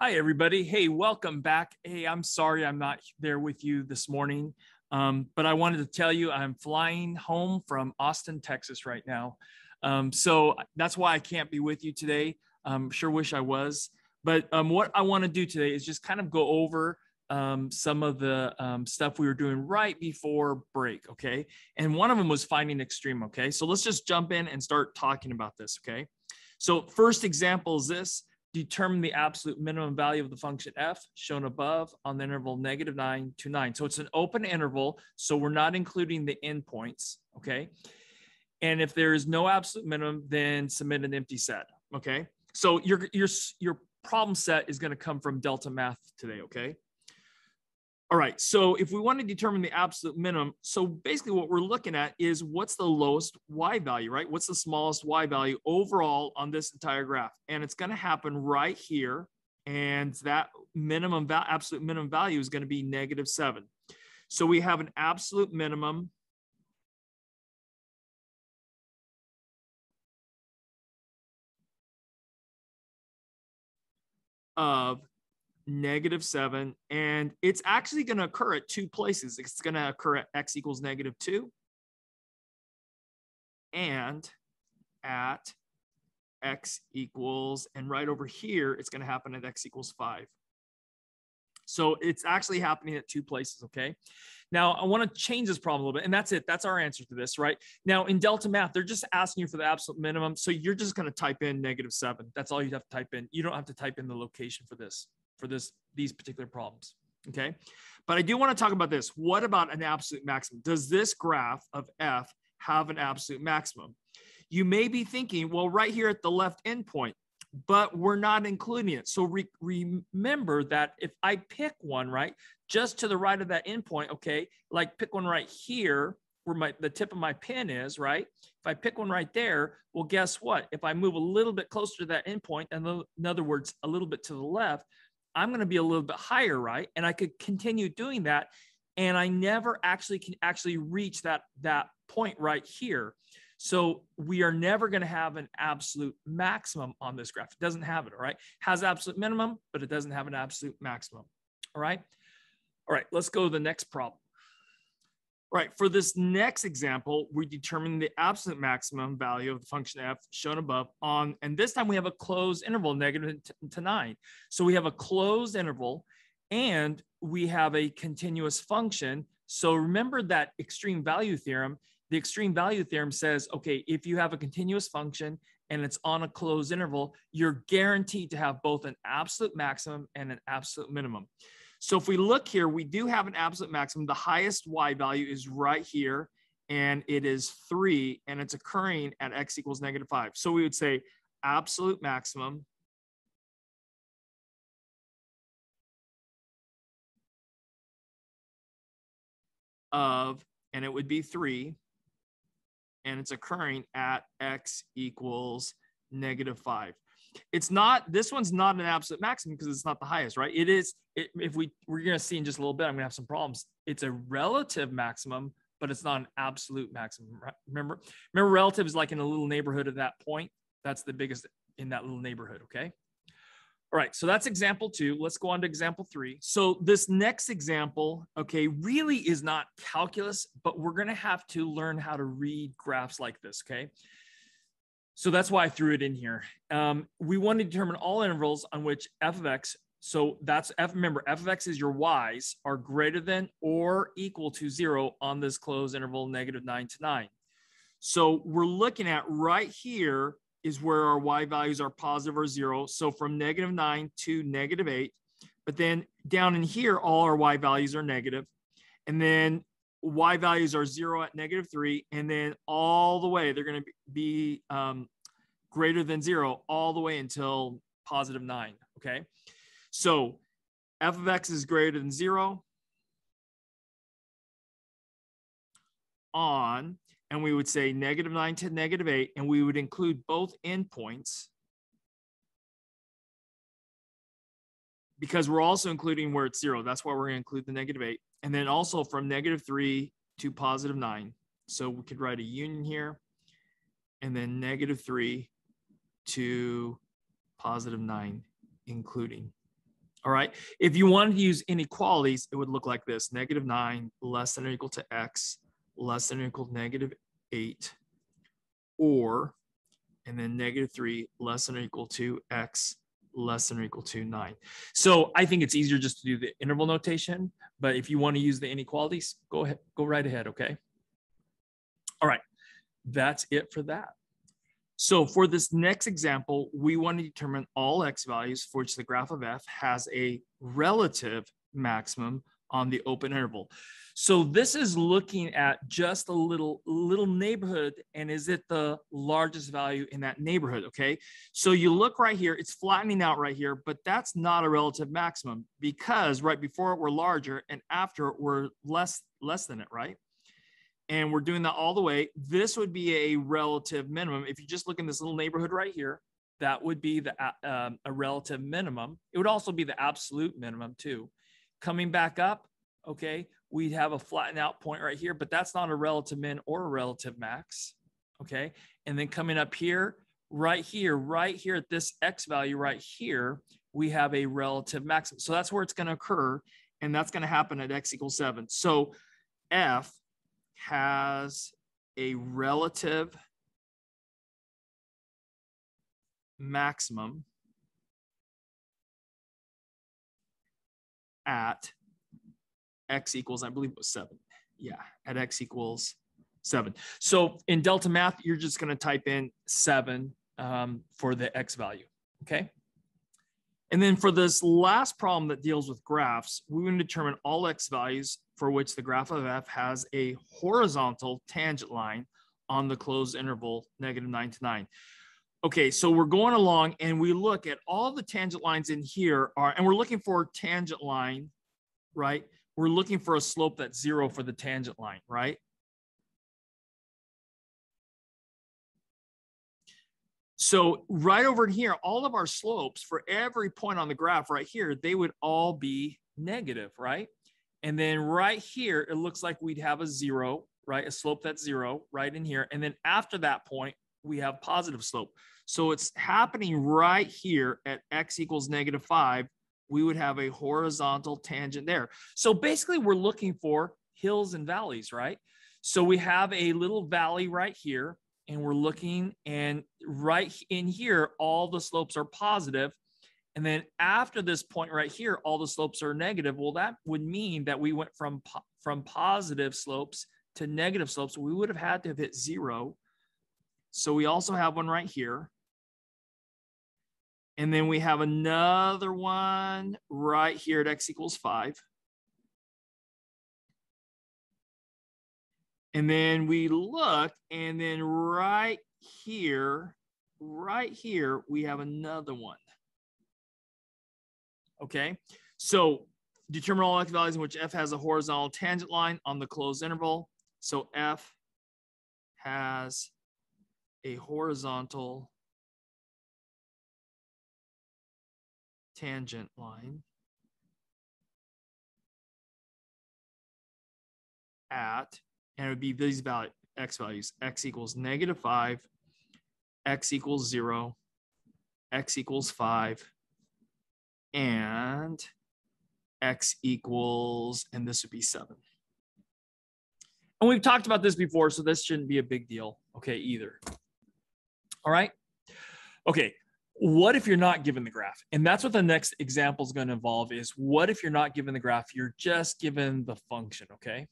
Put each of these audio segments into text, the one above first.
Hi, everybody. Hey, welcome back. Hey, I'm sorry I'm not there with you this morning, um, but I wanted to tell you I'm flying home from Austin, Texas right now. Um, so that's why I can't be with you today. Um, sure wish I was. But um, what I want to do today is just kind of go over um, some of the um, stuff we were doing right before break. Okay. And one of them was finding extrema. Okay. So let's just jump in and start talking about this. Okay. So, first example is this determine the absolute minimum value of the function f shown above on the interval negative 9 to 9. So it's an open interval, so we're not including the endpoints, okay? And if there is no absolute minimum, then submit an empty set, okay? So your, your, your problem set is gonna come from delta math today, okay? All right, so if we want to determine the absolute minimum, so basically what we're looking at is what's the lowest y value, right? What's the smallest y value overall on this entire graph? And it's going to happen right here. And that minimum, absolute minimum value is going to be negative seven. So we have an absolute minimum of negative seven, and it's actually going to occur at two places. It's going to occur at x equals negative two and at x equals, and right over here, it's going to happen at x equals five. So it's actually happening at two places, okay? Now, I want to change this problem a little bit, and that's it. That's our answer to this, right? Now, in Delta Math, they're just asking you for the absolute minimum. So you're just going to type in negative seven. That's all you have to type in. You don't have to type in the location for this for this these particular problems. Okay. But I do want to talk about this. What about an absolute maximum? Does this graph of f have an absolute maximum? You may be thinking, well, right here at the left endpoint, but we're not including it. So re remember that if I pick one, right, just to the right of that endpoint, okay, like pick one right here where my the tip of my pin is, right? If I pick one right there, well, guess what? If I move a little bit closer to that endpoint, and in other words, a little bit to the left, I'm going to be a little bit higher, right? And I could continue doing that. And I never actually can actually reach that, that point right here. So we are never going to have an absolute maximum on this graph. It doesn't have it, all right? Has absolute minimum, but it doesn't have an absolute maximum, all right? All right, let's go to the next problem. Right, for this next example, we determine the absolute maximum value of the function f shown above on, and this time we have a closed interval, negative to nine. So we have a closed interval and we have a continuous function. So remember that extreme value theorem. The extreme value theorem says, okay, if you have a continuous function and it's on a closed interval, you're guaranteed to have both an absolute maximum and an absolute minimum. So if we look here, we do have an absolute maximum. The highest y value is right here, and it is three, and it's occurring at x equals negative five. So we would say absolute maximum of, and it would be three, and it's occurring at x equals negative five it's not this one's not an absolute maximum because it's not the highest right it is it, if we we're going to see in just a little bit i'm to have some problems it's a relative maximum but it's not an absolute maximum right? remember remember relative is like in a little neighborhood of that point that's the biggest in that little neighborhood okay all right, so that's example two. Let's go on to example three. So this next example, okay, really is not calculus, but we're gonna have to learn how to read graphs like this, okay? So that's why I threw it in here. Um, we want to determine all intervals on which f of x, so that's f, remember f of x is your y's, are greater than or equal to zero on this closed interval negative nine to nine. So we're looking at right here is where our y values are positive or zero. So from negative nine to negative eight, but then down in here, all our y values are negative. And then y values are zero at negative three, and then all the way they're going to be um, greater than zero all the way until positive nine. Okay, so f of x is greater than zero on, and we would say negative nine to negative eight, and we would include both endpoints because we're also including where it's zero. That's why we're going to include the negative eight. And then also from negative three to positive nine. So we could write a union here and then negative three to positive nine, including. All right. If you wanted to use inequalities, it would look like this negative nine less than or equal to x less than or equal to negative eight or and then negative three less than or equal to x less than or equal to nine. So I think it's easier just to do the interval notation, but if you want to use the inequalities, go ahead, go right ahead, okay? All right, that's it for that. So for this next example, we want to determine all x values for which the graph of f has a relative maximum on the open interval. So this is looking at just a little little neighborhood and is it the largest value in that neighborhood, okay? So you look right here, it's flattening out right here, but that's not a relative maximum because right before it we're larger and after it we're less less than it, right? And we're doing that all the way. This would be a relative minimum. If you just look in this little neighborhood right here, that would be the um, a relative minimum. It would also be the absolute minimum too. Coming back up, okay, we'd have a flattened out point right here, but that's not a relative min or a relative max. Okay. And then coming up here, right here, right here at this X value right here, we have a relative maximum. So that's where it's going to occur. And that's going to happen at X equals seven. So F has a relative maximum at x equals, I believe it was seven. Yeah, at x equals seven. So in Delta Math, you're just going to type in seven um, for the x value. Okay. And then for this last problem that deals with graphs, we want to determine all x values for which the graph of f has a horizontal tangent line on the closed interval negative 9 to 9. Okay, so we're going along and we look at all the tangent lines in here are, and we're looking for a tangent line, right? we're looking for a slope that's zero for the tangent line, right? So right over here, all of our slopes for every point on the graph right here, they would all be negative, right? And then right here, it looks like we'd have a zero, right? A slope that's zero right in here. And then after that point, we have positive slope. So it's happening right here at x equals negative five we would have a horizontal tangent there. So basically we're looking for hills and valleys, right? So we have a little valley right here and we're looking and right in here, all the slopes are positive. And then after this point right here, all the slopes are negative. Well, that would mean that we went from, from positive slopes to negative slopes. We would have had to have hit zero. So we also have one right here. And then we have another one right here at x equals 5. And then we look, and then right here, right here, we have another one. Okay, so determine all x values in which f has a horizontal tangent line on the closed interval. So f has a horizontal tangent line at, and it would be these value, x values, x equals negative 5, x equals 0, x equals 5, and x equals, and this would be 7. And we've talked about this before, so this shouldn't be a big deal, okay, either. All right. Okay, what if you're not given the graph and that's what the next example is going to involve is what if you're not given the graph you're just given the function okay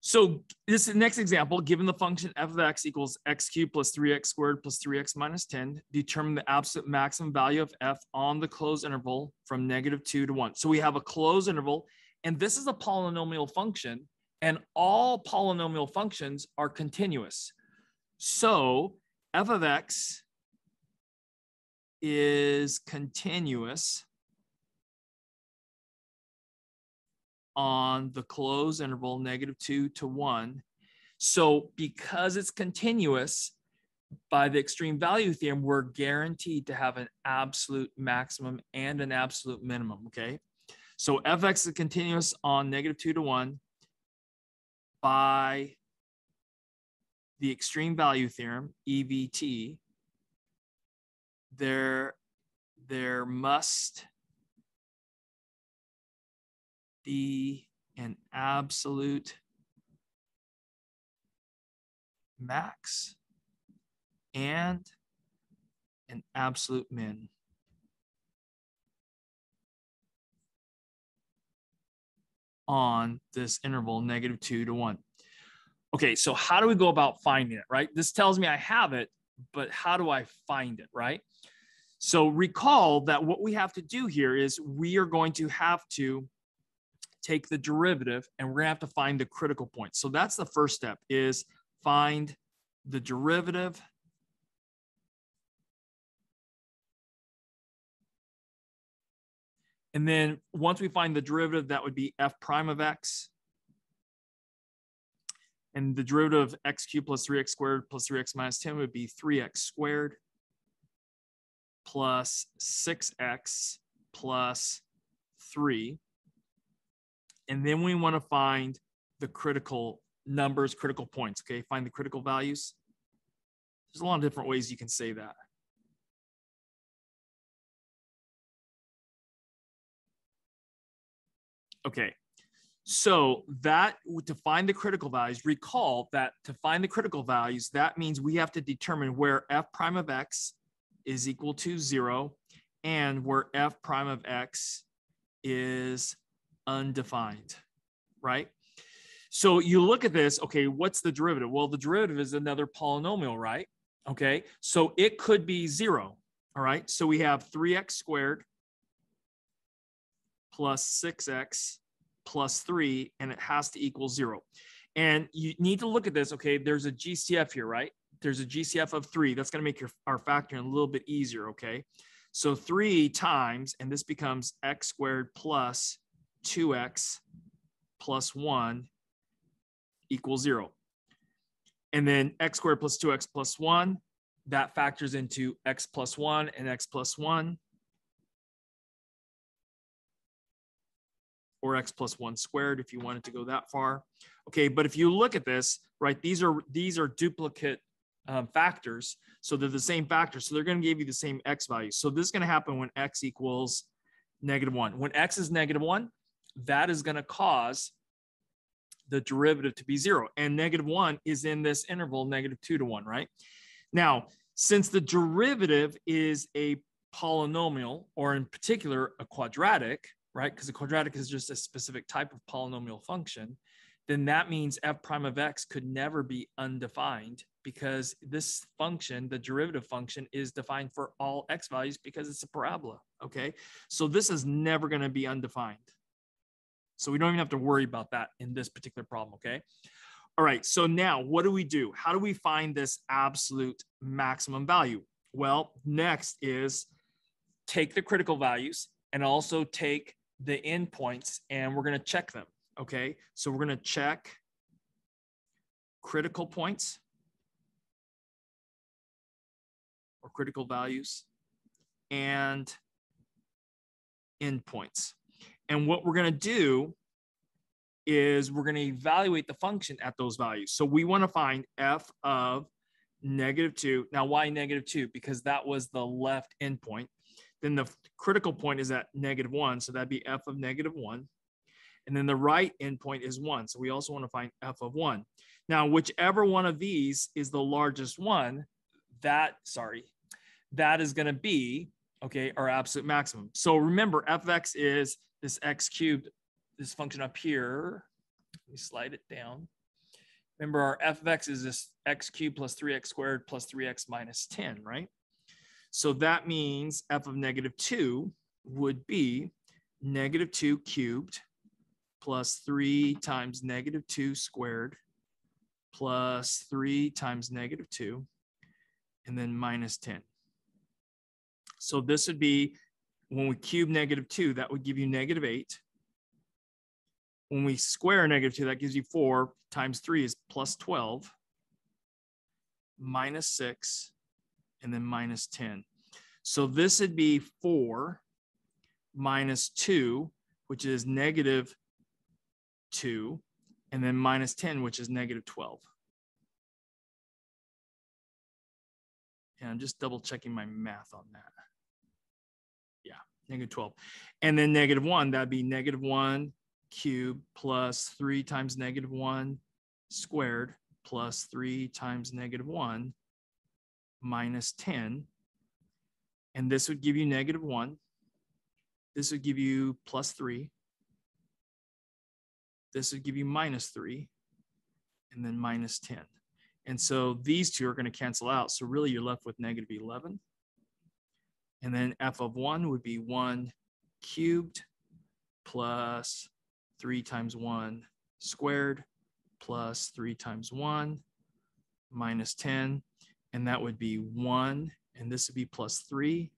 so this next example given the function f of x equals x cubed plus 3x squared plus 3x minus 10 determine the absolute maximum value of f on the closed interval from negative 2 to 1 so we have a closed interval and this is a polynomial function and all polynomial functions are continuous. So f of x is continuous on the closed interval negative two to one. So because it's continuous by the extreme value theorem, we're guaranteed to have an absolute maximum and an absolute minimum, okay? So fx is continuous on negative two to one by the extreme value theorem, EVT, there there must be an absolute max and an absolute min. on this interval negative two to one. Okay, so how do we go about finding it, right? This tells me I have it, but how do I find it, right? So recall that what we have to do here is we are going to have to take the derivative and we're gonna have to find the critical point. So that's the first step is find the derivative And then once we find the derivative, that would be f prime of x. And the derivative of x cubed plus 3x squared plus 3x minus 10 would be 3x squared plus 6x plus 3. And then we want to find the critical numbers, critical points, okay? Find the critical values. There's a lot of different ways you can say that. Okay, so that to find the critical values, recall that to find the critical values, that means we have to determine where f prime of x is equal to zero and where f prime of x is undefined, right? So you look at this, okay, what's the derivative? Well, the derivative is another polynomial, right? Okay, so it could be zero, all right? So we have 3x squared plus 6x plus 3, and it has to equal 0. And you need to look at this, okay? There's a GCF here, right? There's a GCF of 3. That's going to make your, our factoring a little bit easier, okay? So 3 times, and this becomes x squared plus 2x plus 1 equals 0. And then x squared plus 2x plus 1, that factors into x plus 1 and x plus 1. or x plus one squared if you wanted to go that far. Okay, but if you look at this, right, these are these are duplicate um, factors. So they're the same factors. So they're going to give you the same x value. So this is going to happen when x equals negative one. When x is negative one, that is going to cause the derivative to be zero. And negative one is in this interval, negative two to one, right? Now, since the derivative is a polynomial, or in particular, a quadratic, right? Because a quadratic is just a specific type of polynomial function, then that means f prime of x could never be undefined because this function, the derivative function, is defined for all x values because it's a parabola, okay? So this is never going to be undefined. So we don't even have to worry about that in this particular problem, okay? All right, so now what do we do? How do we find this absolute maximum value? Well, next is take the critical values and also take the endpoints and we're going to check them. Okay. So we're going to check critical points or critical values and endpoints. And what we're going to do is we're going to evaluate the function at those values. So we want to find f of negative 2. Now, why negative 2? Because that was the left endpoint. Then the critical point is at negative one. So that'd be f of negative one. And then the right endpoint is one. So we also want to find f of one. Now, whichever one of these is the largest one, that, sorry, that is going to be, okay, our absolute maximum. So remember, f of x is this x cubed, this function up here. Let me slide it down. Remember, our f of x is this x cubed plus 3x squared plus 3x minus 10, right? So that means f of negative 2 would be negative 2 cubed plus 3 times negative 2 squared plus 3 times negative 2 and then minus 10. So this would be when we cube negative 2, that would give you negative 8. When we square negative 2, that gives you 4 times 3 is plus 12 minus 6 and then minus 10. So this would be 4 minus 2, which is negative 2, and then minus 10, which is negative 12. And I'm just double checking my math on that. Negative 12. And then negative 1, that'd be negative 1 cubed plus three times negative one squared plus three times negative one minus 10. And this would give you negative one. This would give you plus three. This would give you minus three and then minus 10. And so these two are going to cancel out. So really you're left with negative 11. And then f of 1 would be 1 cubed plus 3 times 1 squared plus 3 times 1 minus 10. And that would be 1. And this would be plus 3.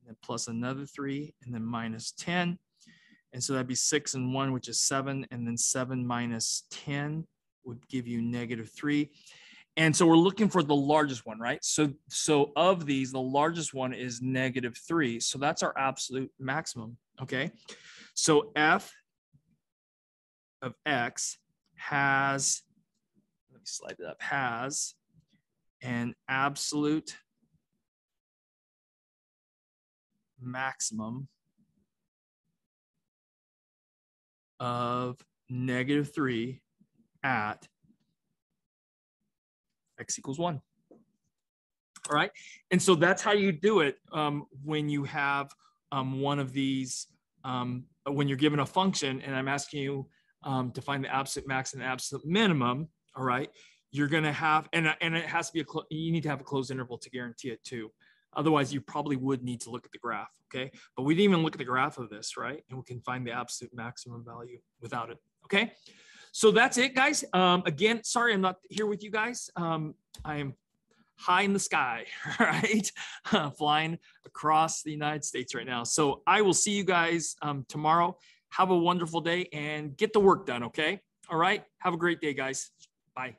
And then plus another 3. And then minus 10. And so that'd be 6 and 1, which is 7. And then 7 minus 10 would give you negative 3. And so we're looking for the largest one, right? So, so of these, the largest one is negative 3. So that's our absolute maximum, okay? So f of x has, let me slide it up, has an absolute maximum of negative 3 at x equals 1. All right. And so that's how you do it um, when you have um, one of these, um, when you're given a function and I'm asking you um, to find the absolute max and absolute minimum. All right. You're to have, and, and it has to be a, you need to have a closed interval to guarantee it too. Otherwise, you probably would need to look at the graph. Okay. But we didn't even look at the graph of this, right? And we can find the absolute maximum value without it. Okay. So that's it, guys. Um, again, sorry I'm not here with you guys. Um, I am high in the sky, right? flying across the United States right now. So I will see you guys um, tomorrow. Have a wonderful day and get the work done, okay? All right. Have a great day, guys. Bye.